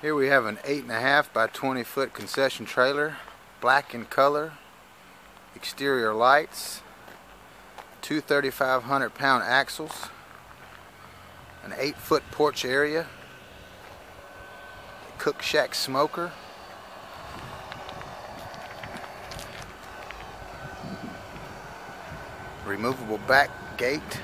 Here we have an 8.5 by 20 foot concession trailer, black in color, exterior lights, two 3,500 pound axles, an 8 foot porch area, Cookshack smoker, removable back gate,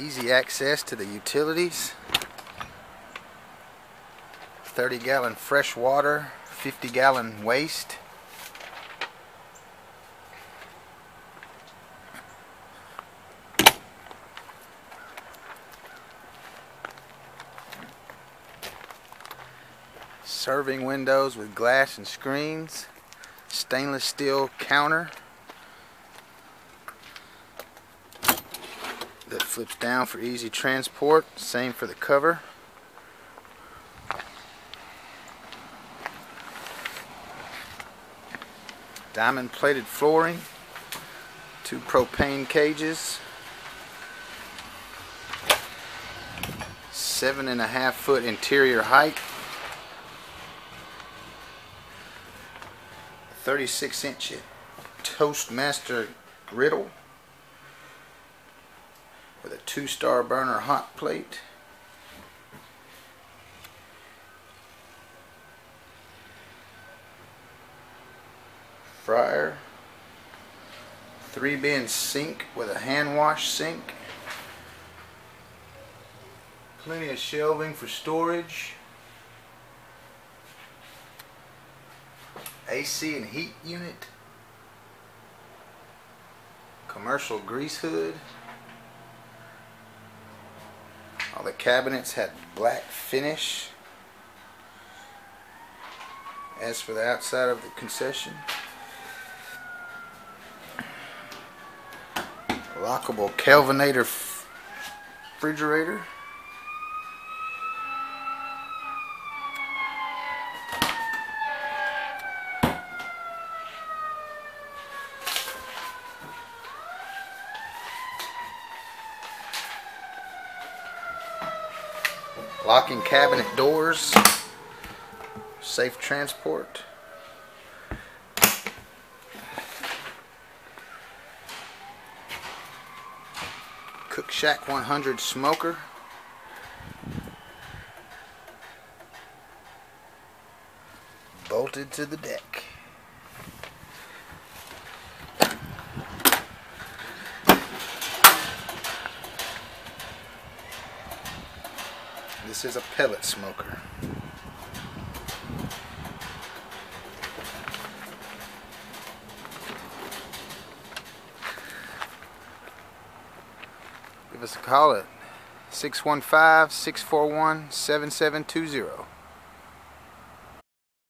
easy access to the utilities. 30 gallon fresh water 50 gallon waste. Serving windows with glass and screens. Stainless steel counter that flips down for easy transport. Same for the cover. Diamond plated flooring. Two propane cages. Seven and a half foot interior height. 36 inch Toastmaster griddle with a two star burner hot plate. Fryer. Three bin sink with a hand wash sink. Plenty of shelving for storage. AC and heat unit. Commercial grease hood. All the cabinets had black finish. As for the outside of the concession, lockable Kelvinator refrigerator. Locking cabinet doors, safe transport. Cookshack 100 smoker. Bolted to the deck. This is a pellet smoker. Give us a call at 615 641 7720.